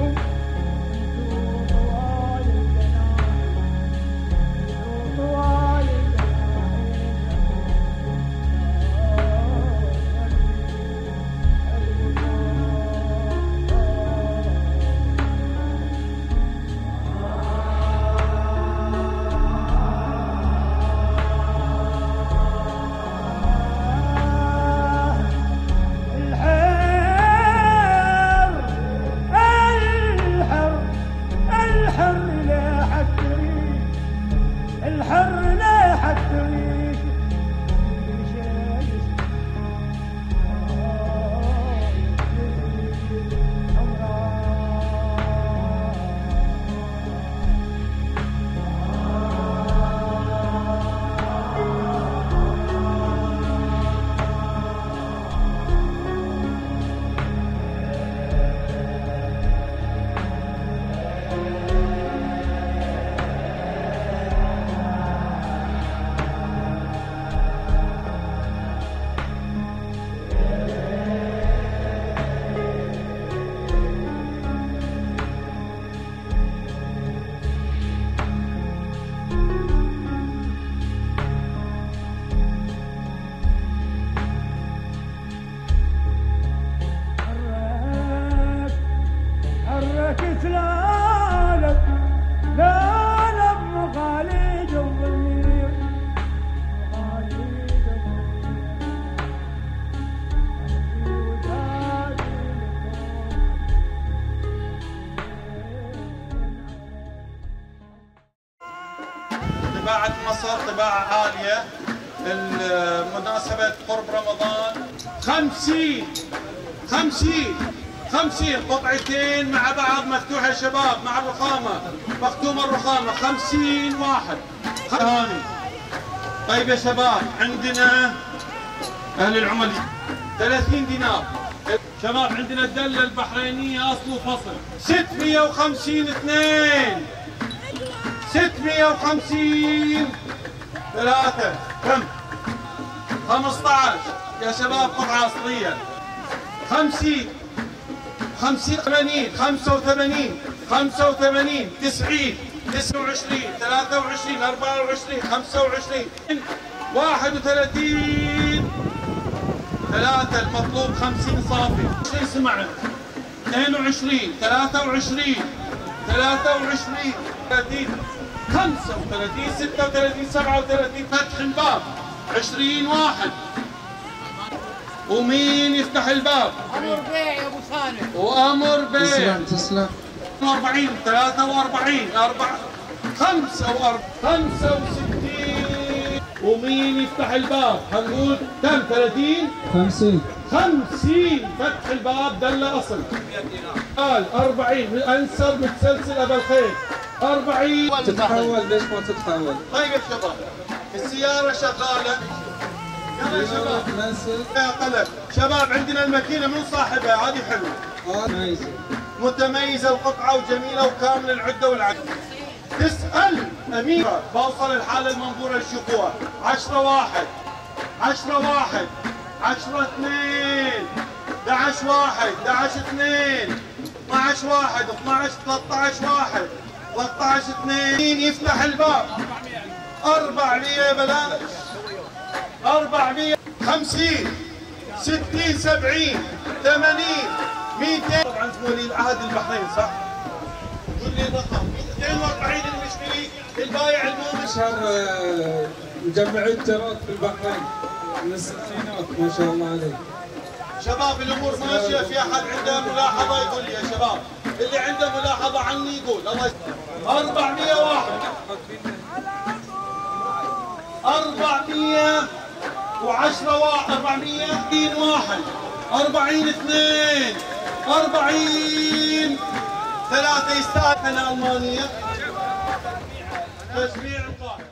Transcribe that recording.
Ooh. ناصر طباعة عالية. مناسبة قرب رمضان. خمسين خمسين خمسين. قطعتين مع بعض مفتوحة يا شباب مع الرخامة. مختومة الرخامة. خمسين واحد. هاني طيب يا شباب عندنا أهل العمل. 30 دينار. شباب عندنا الدلة البحرينية أصل وفصل. 650 اثنين. 650 ثلاثة. كم؟ 15 يا شباب قطعة أصلية 50 50 80 85 85 90 29 23 24 25 31 ثلاثة. المطلوب 50 صافي. 20 سمعت 22 23 23 30 35 36 37 فتح الباب. 20 واحد. ومين يفتح الباب؟ أمر بيع يا أبو صالح. وأمر بيع. تسلم تسلم. 40 43 4 45 65 ومين يفتح الباب؟ حنقول كم 30 50 50 فتح الباب دل أصل. قال 40 انسب متسلسل ابا الخير. 40 تتحول ليش ما تتحول؟ طيب شباب السيارة شغالة. يلا يا شباب. يا قلق شباب عندنا الماكينة من صاحبها هذه حلوة. آه نايزة متميزة القطعة وجميلة وكامل العدة والعدد. تسأل أميرة بوصل الحالة المنظورة للشكوى عشرة واحد. عشرة واحد. عشرة اثنين. 11 واحد. 11 اثنين. 12 واحد. 12 13 واحد. 13 اثنين يفتح الباب. 400 بلاش. 400 50 60 70 80 200 طبعا ولي العهد البحرين صح؟ قول لي الرقم. 240 المشتري. البايع المو اشهر آه، مجمعين تراث في البحرين. من الستينات ما شاء الله عليه. شباب الأمور ماشية في أحد عنده ملاحظة يقول لي يا شباب اللي عنده ملاحظة عني يقول. الله يسلمك 401 400 و10 واحد. 400 واحد. 40 اثنين. 40 ثلاثة يستاهل. أنا ألمانية. تجميع القاهرة